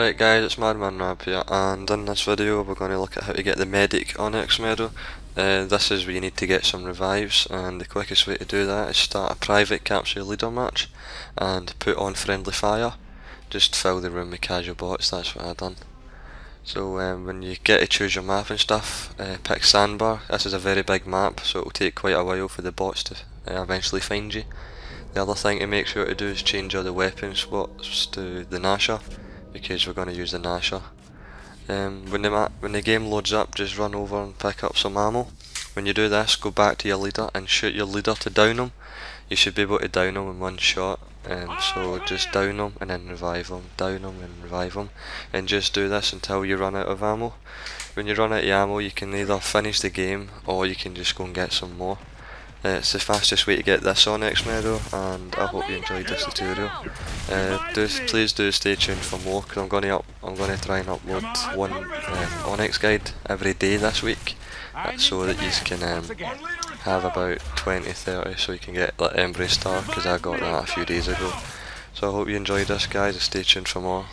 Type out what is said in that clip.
Right guys, it's Madman Rab here, and in this video we're going to look at how to get the Medic Onyx medal. Uh, this is where you need to get some revives, and the quickest way to do that is start a private capture leader match, and put on friendly fire. Just fill the room with casual bots, that's what I've done. So um, when you get to choose your map and stuff, uh, pick Sandbar. This is a very big map, so it will take quite a while for the bots to uh, eventually find you. The other thing to make sure to do is change all the weapon spots to the Gnasher because we're going to use the Gnasher. Um, when, the when the game loads up, just run over and pick up some ammo. When you do this, go back to your leader and shoot your leader to down him. You should be able to down him in one shot. Um, so just down him and then revive him, down him and revive him. And just do this until you run out of ammo. When you run out of ammo, you can either finish the game or you can just go and get some more. Uh, it's the fastest way to get this Onyx medal and I hope you enjoyed this tutorial. Uh, do, please do stay tuned for more because I'm going to I'm going to try and upload one um, Onyx guide every day this week uh, so that you can um, have about 20 30 so you can get like Embrace Star because I got that a few days ago. So I hope you enjoyed this guys stay tuned for more.